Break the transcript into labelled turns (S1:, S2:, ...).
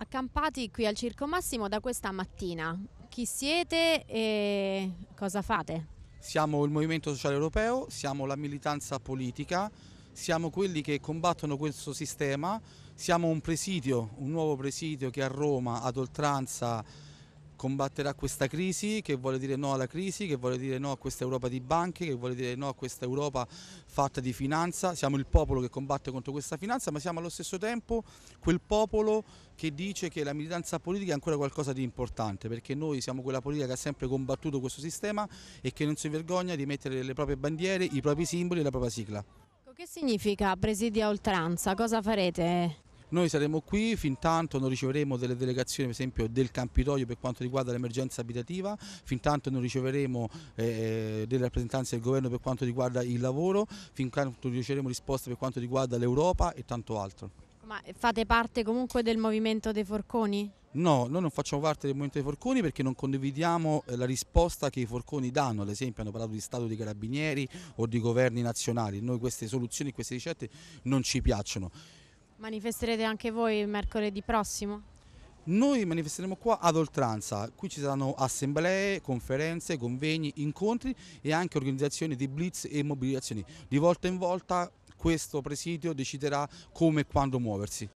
S1: Accampati qui al Circo Massimo da questa mattina. Chi siete e cosa fate?
S2: Siamo il Movimento Sociale Europeo, siamo la militanza politica, siamo quelli che combattono questo sistema, siamo un presidio, un nuovo presidio che a Roma ad oltranza combatterà questa crisi, che vuole dire no alla crisi, che vuole dire no a questa Europa di banche, che vuole dire no a questa Europa fatta di finanza. Siamo il popolo che combatte contro questa finanza, ma siamo allo stesso tempo quel popolo che dice che la militanza politica è ancora qualcosa di importante, perché noi siamo quella politica che ha sempre combattuto questo sistema e che non si vergogna di mettere le proprie bandiere, i propri simboli e la propria sigla.
S1: Che significa presidia oltranza? Cosa farete?
S2: Noi saremo qui fin tanto non riceveremo delle delegazioni per esempio del Campidoglio per quanto riguarda l'emergenza abitativa, fin tanto non riceveremo eh, delle rappresentanze del governo per quanto riguarda il lavoro, fin tanto riceveremo risposte per quanto riguarda l'Europa e tanto altro.
S1: Ma fate parte comunque del movimento dei forconi?
S2: No, noi non facciamo parte del movimento dei forconi perché non condividiamo eh, la risposta che i forconi danno, ad esempio hanno parlato di Stato di Carabinieri o di governi nazionali, noi queste soluzioni, queste ricette non ci piacciono.
S1: Manifesterete anche voi mercoledì prossimo?
S2: Noi manifesteremo qua ad oltranza, qui ci saranno assemblee, conferenze, convegni, incontri e anche organizzazioni di blitz e mobilitazioni. Di volta in volta questo presidio deciderà come e quando muoversi.